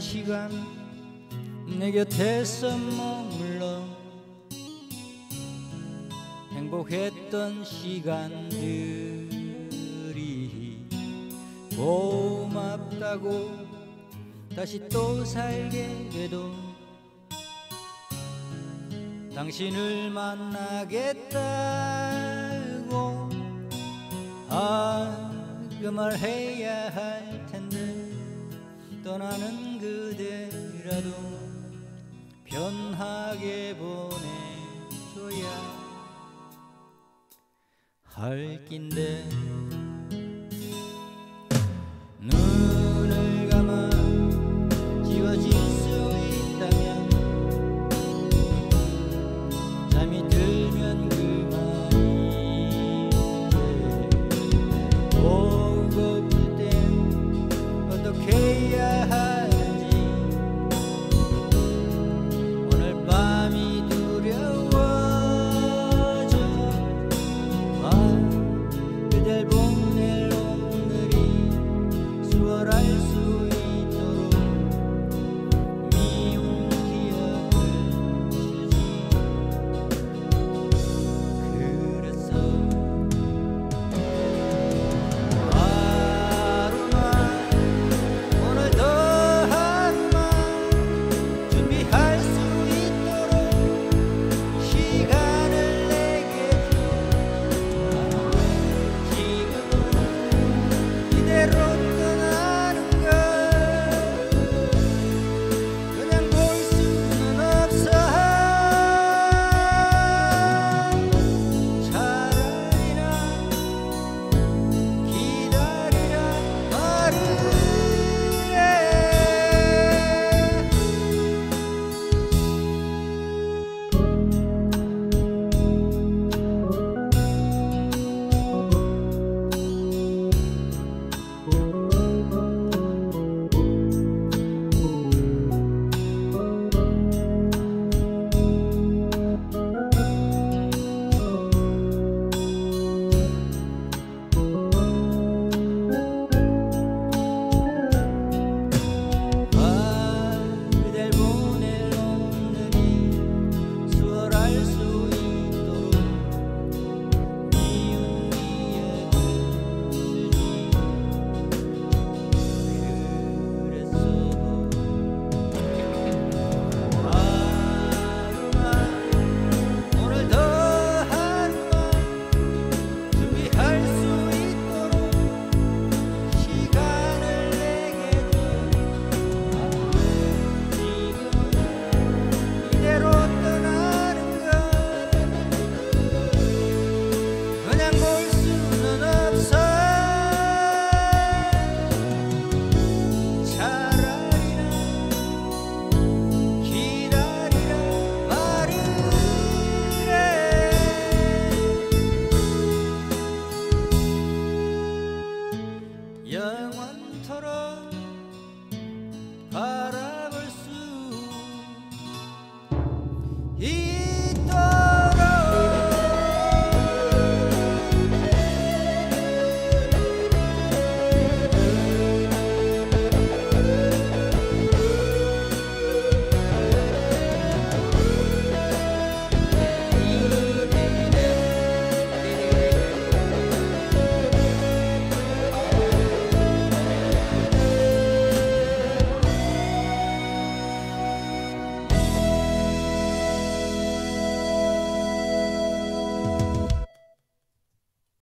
시간 내 곁에서 머물러 행복했던 시간들이 고맙다고 다시 또 살게 돼도 당신을 만나겠다고 아 그 말 해야 할 텐데 떠나는 그대라도 편하게 보내줘야 할 낀데. 눈을 감아 지워질 수 있다면 잠이 Yeah.